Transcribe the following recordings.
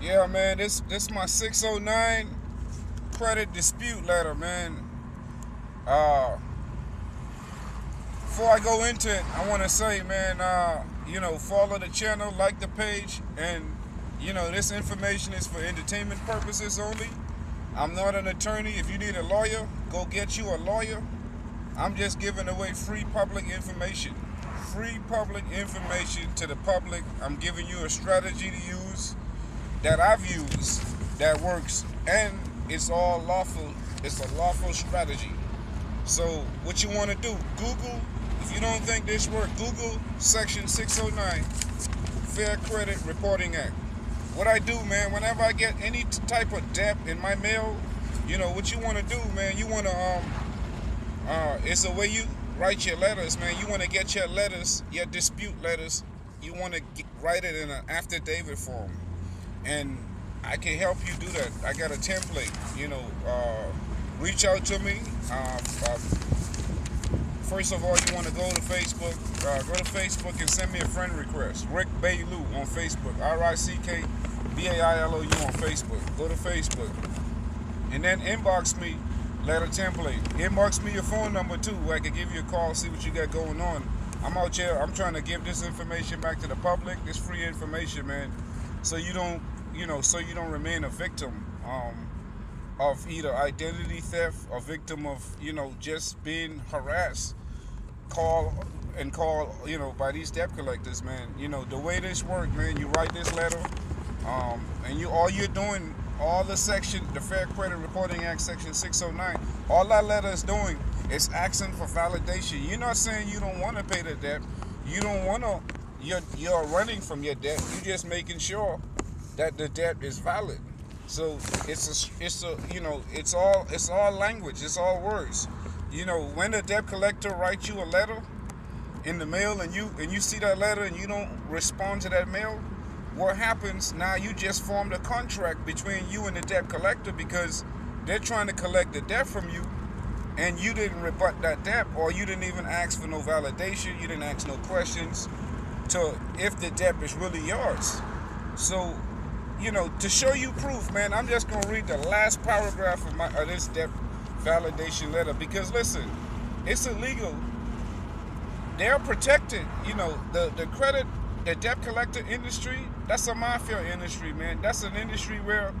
Yeah, man, this this my 609 credit dispute letter, man. Uh, before I go into it, I want to say, man, uh, you know, follow the channel, like the page, and you know, this information is for entertainment purposes only. I'm not an attorney. If you need a lawyer, go get you a lawyer. I'm just giving away free public information. Free public information to the public. I'm giving you a strategy to use that I've used that works and it's all lawful. It's a lawful strategy. So what you want to do, Google, if you don't think this works, Google section 609, Fair Credit Reporting Act. What I do, man, whenever I get any type of debt in my mail, you know, what you want to do, man, you want to, um, uh, it's the way you write your letters, man. You want to get your letters, your dispute letters, you want to write it in an affidavit form and I can help you do that. I got a template. You know, uh, reach out to me. Uh, uh, first of all, you want to go to Facebook. Uh, go to Facebook and send me a friend request. Rick Bailou on Facebook. R I C K B A I L O U on Facebook. Go to Facebook, and then inbox me. Letter template. Inbox me your phone number too, where I can give you a call, see what you got going on. I'm out here. I'm trying to give this information back to the public. This free information, man so you don't you know so you don't remain a victim um, of either identity theft or victim of you know just being harassed call and call you know by these debt collectors man. You know the way this works man you write this letter um, and you all you're doing all the section the fair credit reporting act section 609 all that letter is doing is asking for validation. You're not saying you don't want to pay the debt. You don't want to you're you're running from your debt. You're just making sure that the debt is valid. So it's a it's a you know it's all it's all language. It's all words. You know when a debt collector writes you a letter in the mail and you and you see that letter and you don't respond to that mail, what happens now? You just formed a contract between you and the debt collector because they're trying to collect the debt from you and you didn't rebut that debt or you didn't even ask for no validation you didn't ask no questions to if the debt is really yours. So, you know, to show you proof, man, I'm just gonna read the last paragraph of my of this debt validation letter because listen, it's illegal. They're protected. You know, the the credit, the debt collector industry, that's a mafia industry, man. That's an industry where,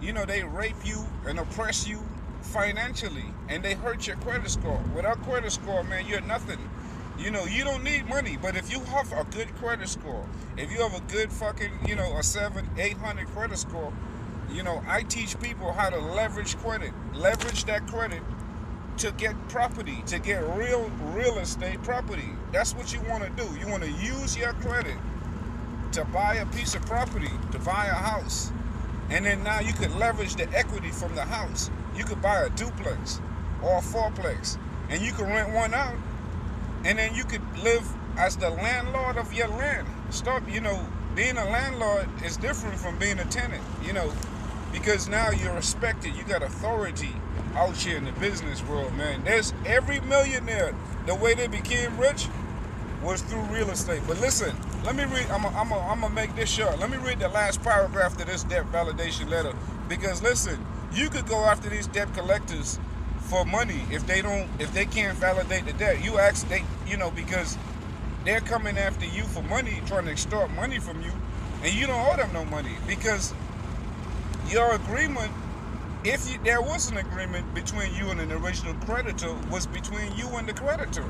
you know, they rape you and oppress you financially and they hurt your credit score. Without credit score, man, you're nothing. You know, you don't need money, but if you have a good credit score, if you have a good fucking, you know, a seven, eight hundred credit score, you know, I teach people how to leverage credit, leverage that credit to get property, to get real real estate property. That's what you want to do. You want to use your credit to buy a piece of property, to buy a house. And then now you could leverage the equity from the house. You could buy a duplex or a fourplex and you could rent one out and then you could live as the landlord of your land. Stop, you know, being a landlord is different from being a tenant, you know, because now you're respected. You got authority out here in the business world, man. There's every millionaire, the way they became rich was through real estate. But listen, let me read, I'm to make this short. Let me read the last paragraph of this debt validation letter. Because listen, you could go after these debt collectors for money if they don't if they can't validate the debt. You ask they you know because they're coming after you for money, trying to extort money from you, and you don't owe them no money because your agreement, if you, there was an agreement between you and an original creditor, was between you and the creditor.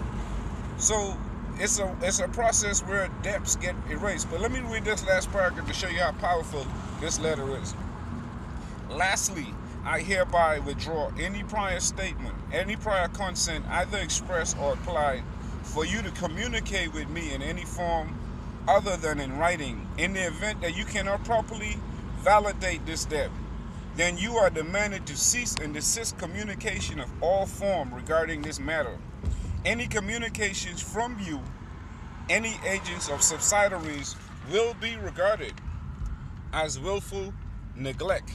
So it's a it's a process where debts get erased. But let me read this last paragraph to show you how powerful this letter is. Lastly, I hereby withdraw any prior statement, any prior consent, either expressed or implied, for you to communicate with me in any form other than in writing. In the event that you cannot properly validate this debt, then you are demanded to cease and desist communication of all form regarding this matter. Any communications from you, any agents of subsidiaries, will be regarded as willful neglect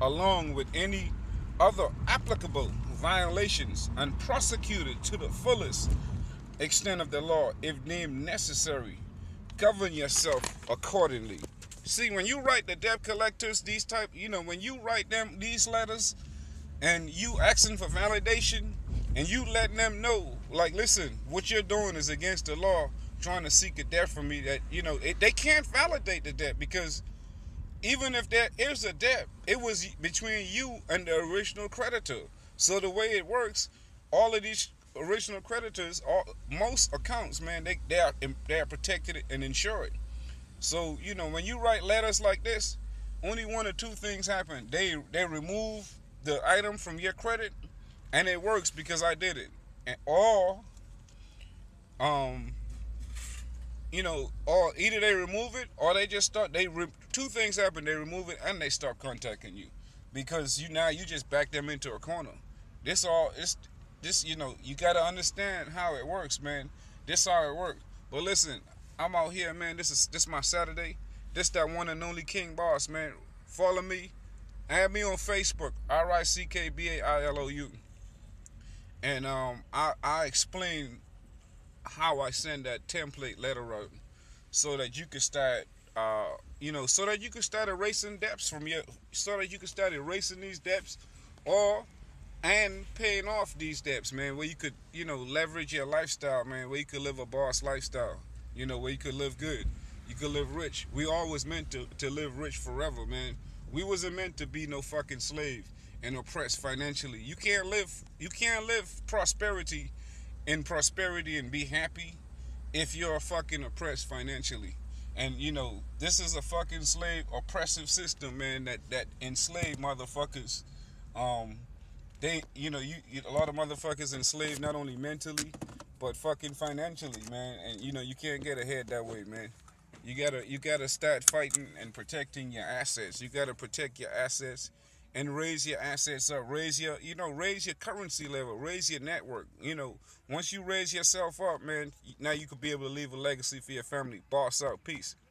along with any other applicable violations and prosecuted to the fullest extent of the law if deemed necessary. Govern yourself accordingly. See, when you write the debt collectors these type, you know, when you write them these letters, and you asking for validation, and you letting them know, like, listen, what you're doing is against the law, trying to seek a debt from me. That you know, it, they can't validate the debt because even if there is a debt, it was between you and the original creditor. So the way it works, all of these original creditors, all most accounts, man, they they are they are protected and insured. So you know when you write letters like this, only one or two things happen. They they remove the item from your credit, and it works because I did it. And all, um, you know, or either they remove it or they just start. They re, two things happen. They remove it and they start contacting you because you now you just back them into a corner. This all it's this you know you got to understand how it works, man. This how it works. But listen, I'm out here, man. This is this my Saturday. This that one and only Rick Boss, man. Follow me. Add me on Facebook, R I C K B A I L O U. And um, I I explain how I send that template letter out so that you can start uh, you know, so that you can start erasing debts from your so that you can start erasing these debts or and paying off these debts, man, where you could, you know, leverage your lifestyle, man, where you could live a boss lifestyle, you know, where you could live good, you could live rich. We always meant to, to live rich forever, man. We wasn't meant to be no fucking slave and oppressed financially. You can't live, you can't live prosperity in prosperity and be happy if you're fucking oppressed financially. And you know, this is a fucking slave oppressive system, man, that that enslaved motherfuckers. Um they you know you, you, a lot of motherfuckers enslaved not only mentally but fucking financially man. And you know you can't get ahead that way man. You gotta you gotta start fighting and protecting your assets. You gotta protect your assets and raise your assets up raise your you know raise your currency level raise your network you know. Once you raise yourself up man now you could be able to leave a legacy for your family. Boss up peace